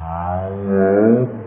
higher